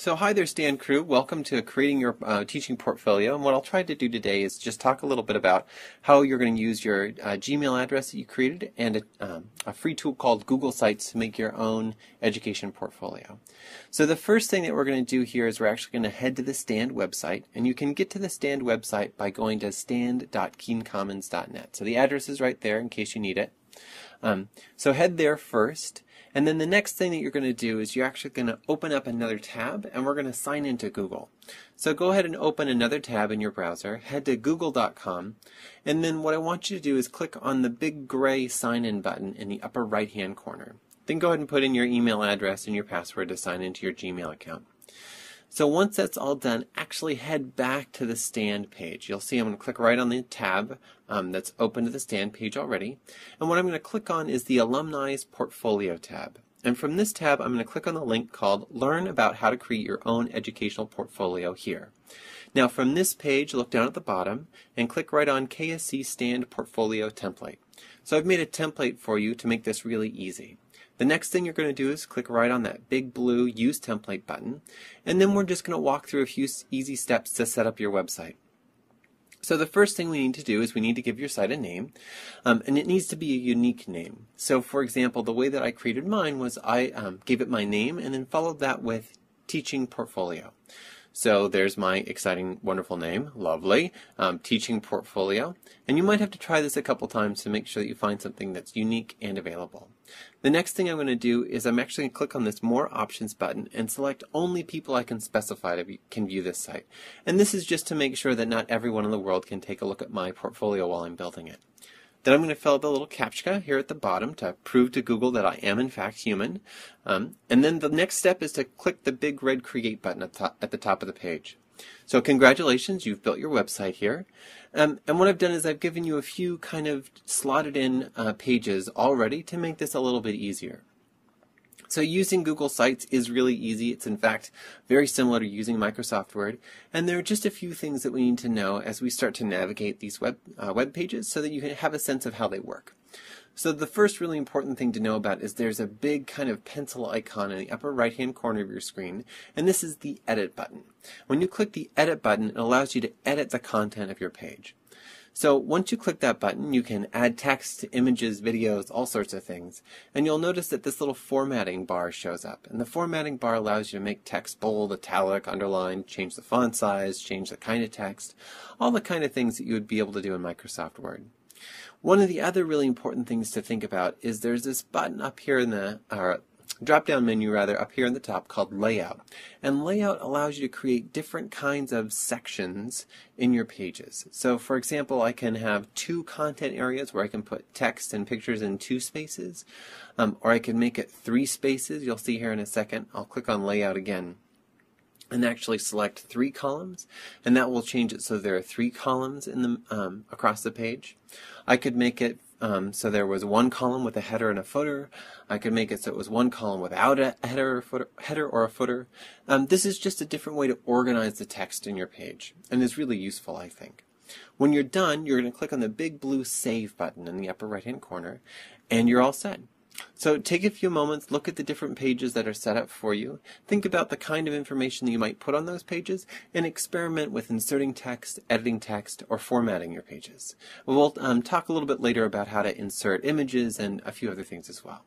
So hi there, Stand Crew. Welcome to creating your uh, teaching portfolio. And what I'll try to do today is just talk a little bit about how you're going to use your uh, Gmail address that you created and a, um, a, free tool called Google Sites to make your own education portfolio. So the first thing that we're going to do here is we're actually going to head to the Stand website, and you can get to the Stand website by going to stand.keenecommons.net. So the address is right there in case you need it. Um, so head there first. And then the next thing that you're going to do is you're actually going to open up another tab and we're going to sign into Google. So go ahead and open another tab in your browser, head to google.com, and then what I want you to do is click on the big gray sign in button in the upper right hand corner. Then go ahead and put in your email address and your password to sign into your Gmail account. So once that's all done, actually head back to the stand page. You'll see I'm going to click right on the tab um, that's open to the stand page already. And what I'm going to click on is the Alumni's Portfolio tab. And from this tab, I'm going to click on the link called Learn about how to create your own educational portfolio here. Now from this page, look down at the bottom and click right on KSC Stand Portfolio Template. So I've made a template for you to make this really easy. The next thing you're going to do is click right on that big blue Use Template button, and then we're just going to walk through a few easy steps to set up your website. So the first thing we need to do is we need to give your site a name, um, and it needs to be a unique name. So for example, the way that I created mine was I um, gave it my name and then followed that with Teaching Portfolio. So there's my exciting, wonderful name, lovely, um, teaching portfolio. And you might have to try this a couple times to make sure that you find something that's unique and available. The next thing I'm going to do is I'm actually going to click on this More Options button and select only people I can specify to can view this site. And this is just to make sure that not everyone in the world can take a look at my portfolio while I'm building it. Then I'm going to fill out the little CAPTCHA here at the bottom to prove to Google that I am in fact human. Um, and then the next step is to click the big red create button at, at the top of the page. So congratulations, you've built your website here. Um, and what I've done is I've given you a few kind of slotted in uh, pages already to make this a little bit easier. So using Google Sites is really easy. It's in fact very similar to using Microsoft Word. And there are just a few things that we need to know as we start to navigate these web, uh, web pages so that you can have a sense of how they work. So the first really important thing to know about is there's a big kind of pencil icon in the upper right hand corner of your screen, and this is the edit button. When you click the edit button, it allows you to edit the content of your page. So once you click that button, you can add text, images, videos, all sorts of things. And you'll notice that this little formatting bar shows up. And the formatting bar allows you to make text bold, italic, underlined, change the font size, change the kind of text, all the kind of things that you would be able to do in Microsoft Word. One of the other really important things to think about is there's this button up here in the, drop down menu rather up here in the top called layout. And layout allows you to create different kinds of sections in your pages. So for example, I can have two content areas where I can put text and pictures in two spaces, um, or I can make it three spaces. You'll see here in a second. I'll click on layout again and actually select three columns and that will change it so there are three columns in the um, across the page. I could make it um, so there was one column with a header and a footer. I could make it so it was one column without a header or, footer, header or a footer. Um, this is just a different way to organize the text in your page and is really useful, I think. When you're done, you're going to click on the big blue Save button in the upper right hand corner and you're all set. So take a few moments, look at the different pages that are set up for you, think about the kind of information that you might put on those pages, and experiment with inserting text, editing text, or formatting your pages. We'll um, talk a little bit later about how to insert images and a few other things as well.